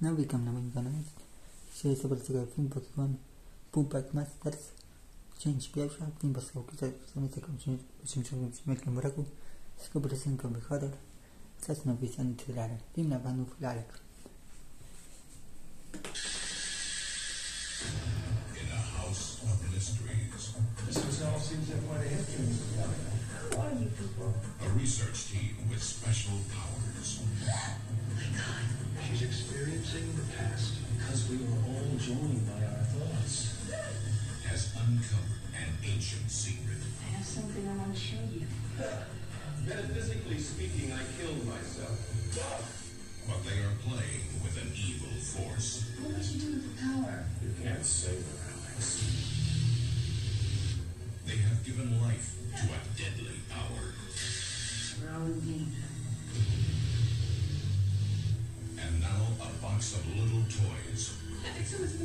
No witam na moim kanale. Dzisiaj zobaczycie film pod tytułem Pumpek Masters. Część pierwsza, film powstał kilka strony taką 87 roku. Skobrysynkowy horror. Czas na pisany trailer. Film na panów lalek. in mysteries. This all seems like quite a history. Who are you people? A research team with special powers She's experiencing the past. Because we were all joined by our thoughts. has uncovered an ancient secret. I have something I want to show you. Metaphysically speaking, I killed myself. But they are playing with an evil force. What would you do with the power? You can't save her, Alex. They have given life to a deadly power. We're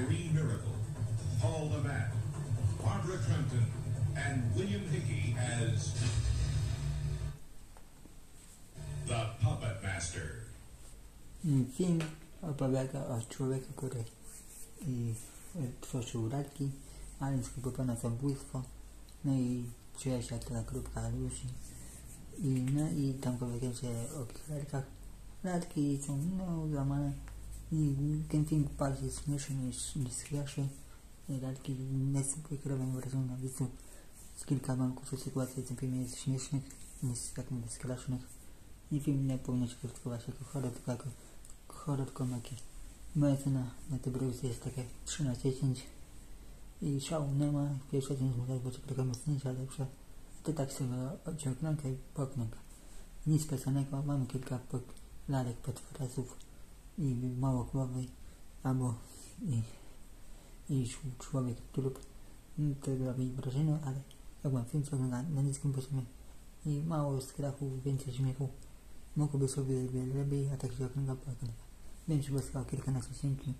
Irene Miracle, Paul the Man, Barbara Crampton, and William Hickey as the Puppet Master. Film opowiada o człowieku, który i, tworzył ale skrypowano na zabójstwo. No i przyjaźnia ta grupka ludzi. I, no i tam powiedział, że o lalkach lalki są no złamane. I ten film bardziej śmieszny niż, niż. I Lalki niezwykle robią wrażenie na widzu. Z kilka banków sytuacji w tym filmie jest śmiesznych niż tak strasznych. I film nie powinien się krytykować jako horror, tylko jako horror komedii. Moja cena na te browsy jest takie 3 na 10 i szału nie ma. Pierwsza część może być trochę mocniejsza, lepsza. To tak sobie odciągnąłem i popnąłem. Nic specjalnego, mam kilka lalek potworasów i mało głowy, albo i, i człowiek. Mm, To robi wrażenie, ale jak mam film, to na, na niskim poziomie i mało strachu, więcej śmiechu. Mogłoby sobie lepiej, a tak się okrąga po okrąga. Wiem, że wystało kilkanaście dzięki.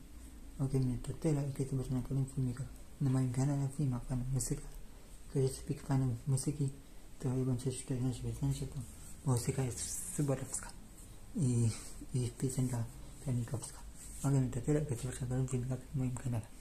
Ode mnie to tyle i kiedy zobaczę na kolejnym filmiku na moim kanale filmach pana muzyka. Ktoś jest pik fanem muzyki, to szczerze na siebie znajdzie, bo muzyka jest suborowska i, i piosenka técnicos. Obviamente, quiero que estoy usando un film muy general.